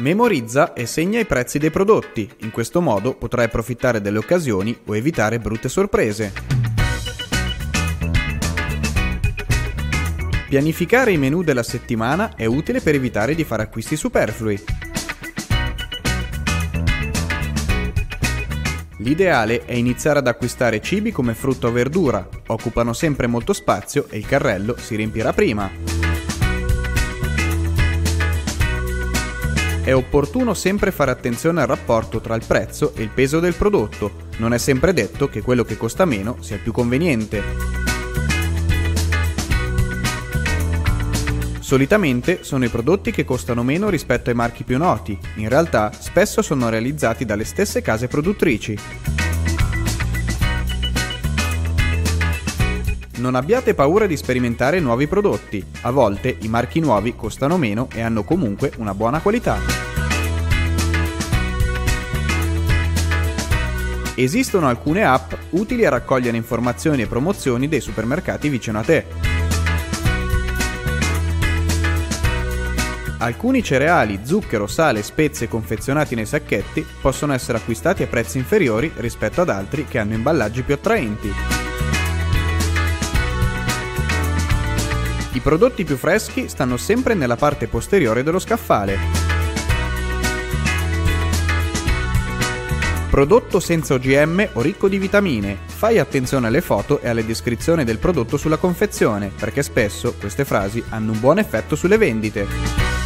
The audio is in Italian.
Memorizza e segna i prezzi dei prodotti, in questo modo potrai approfittare delle occasioni o evitare brutte sorprese. Pianificare i menu della settimana è utile per evitare di fare acquisti superflui. L'ideale è iniziare ad acquistare cibi come frutta o verdura, occupano sempre molto spazio e il carrello si riempirà prima. È opportuno sempre fare attenzione al rapporto tra il prezzo e il peso del prodotto, non è sempre detto che quello che costa meno sia più conveniente. Solitamente sono i prodotti che costano meno rispetto ai marchi più noti, in realtà spesso sono realizzati dalle stesse case produttrici. Non abbiate paura di sperimentare nuovi prodotti, a volte i marchi nuovi costano meno e hanno comunque una buona qualità. Esistono alcune app utili a raccogliere informazioni e promozioni dei supermercati vicino a te. Alcuni cereali, zucchero, sale spezie confezionati nei sacchetti possono essere acquistati a prezzi inferiori rispetto ad altri che hanno imballaggi più attraenti. I prodotti più freschi stanno sempre nella parte posteriore dello scaffale. Prodotto senza OGM o ricco di vitamine. Fai attenzione alle foto e alle descrizioni del prodotto sulla confezione, perché spesso queste frasi hanno un buon effetto sulle vendite.